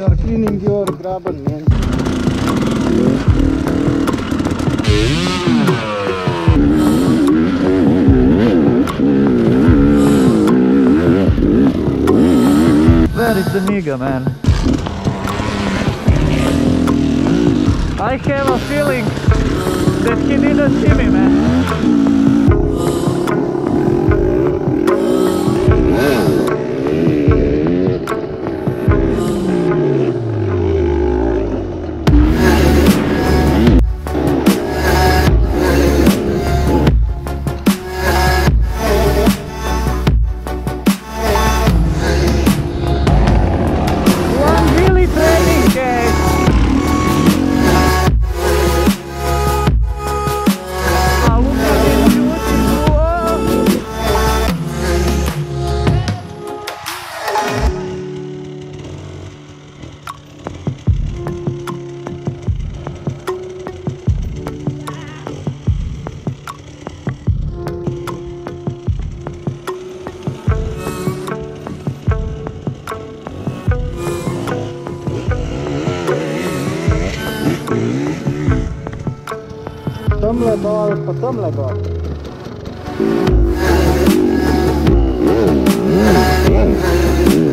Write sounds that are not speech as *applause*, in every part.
We are cleaning your graben, man. Where is the nigga, man? I have a feeling that he didn't see me, man. потом лебал, потом лебал. Mm-hmm.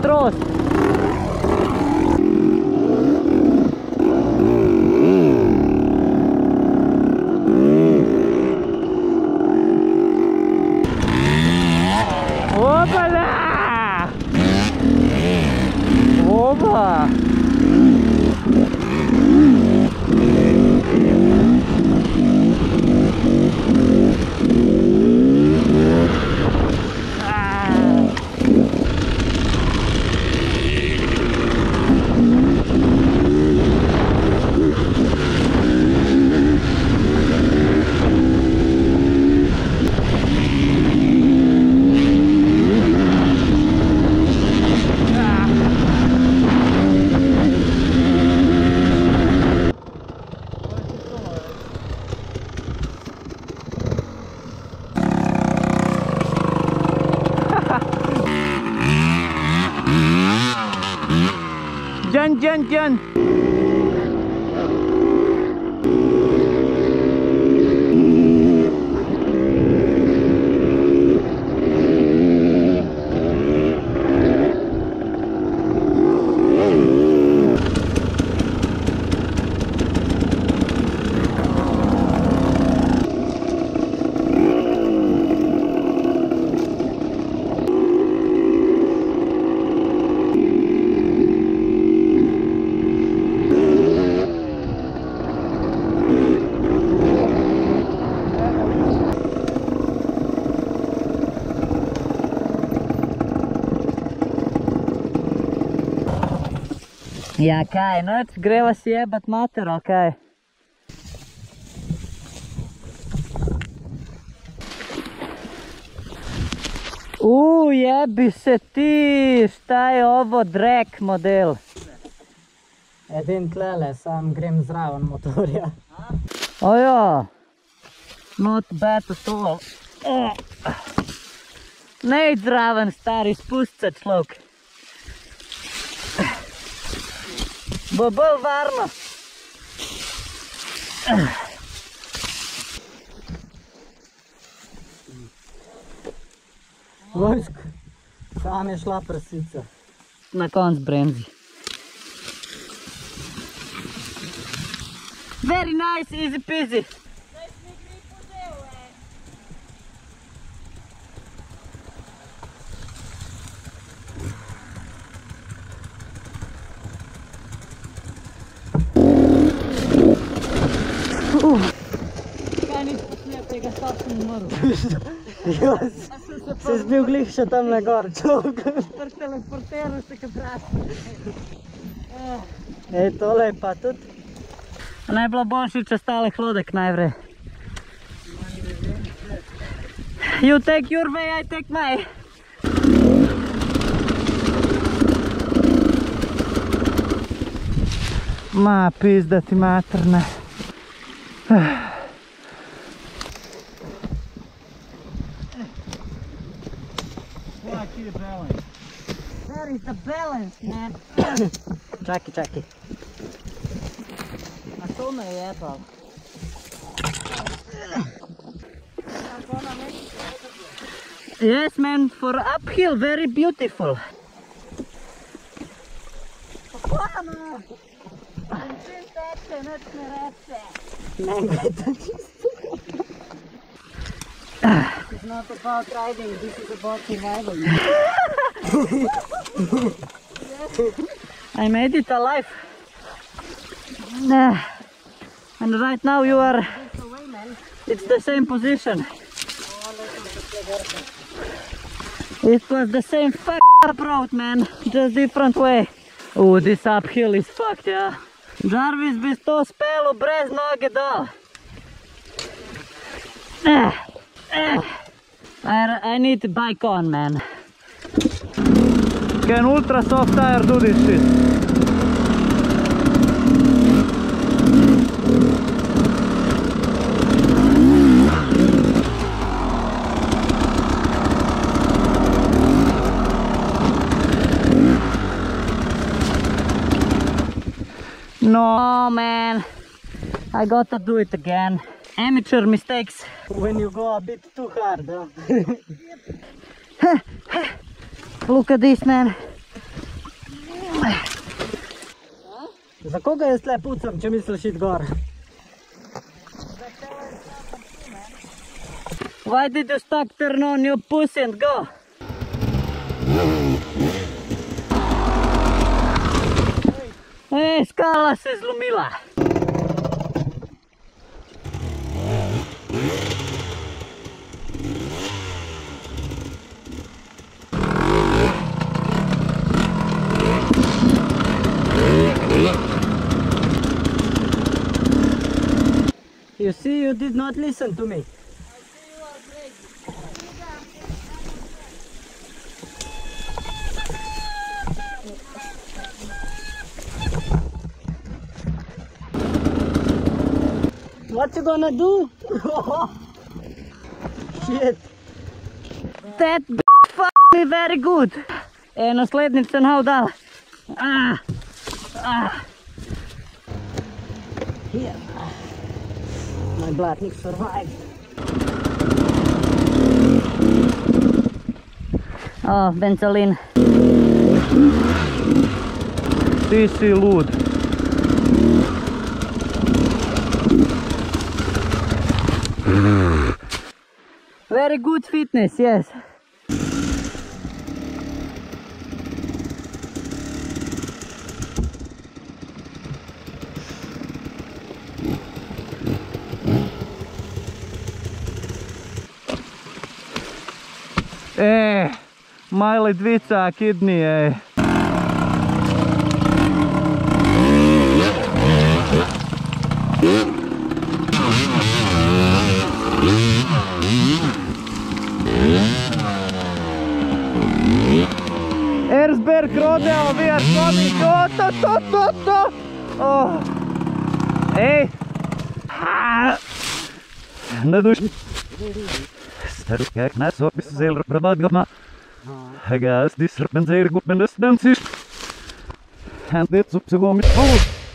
trouxe. Dyan, dyan, Ja, kaj, noč greva si jebat mater, ali kaj? U, jebi se ti, šta je ovo drag model? Edin tlele, sam grem zraven motorja. Ojo, not bad at all. Oh. Ne id zraven, stari, spust se človek. Бъбъл Варна. Vojsko, tam je šla prsica. Na konc bremzi. Very nice, easy peasy. Umrl. Se zbil glih še tam na gor, človek. Teleportiral se kot ras. Ej, tole je pa tudi. Naj bilo boljši, če stale hlodek najvre. You take your way, I take my. Ma, pizda ti materna. That the balance, man. Čakaj, čakaj. A to me je jebal. Yes, man, for uphill, very beautiful. It's not about riding, this is about survival. *laughs* I made it alive. And right now you are. It's the same position. It was the same fuck road, man. Just different way. Oh, this uphill is fucked, yeah. Jarvis bi to spelo brez noge dol. I, I need to bike on, man. Can ultra soft tire do this shit? No, man. I gotta do it again. Amateur mistakes. When you go a bit too hard, huh? Look at this, man. Za koga jaz tle pucam, če misliš iti gor? Why did you stuck turn on your pussy and go? Ej, skala se zlomila. See, you did not listen to me. What you gonna do? *laughs* Shit. That b fuck me very good. E, naslednjič sem hal dal. Ah, ah. Here. My blatnik survived. Oh, benzolin. Ti si lud. Very good fitness, yes. E, mali dvica kidnije. Erzberg rodeo, we are coming. To, to, to, to, to. Oh. Ej. Duš. Sterk naar zo is zeer probabel, Haga's die serpent zeer goed met de En dit zoekt ze gewoon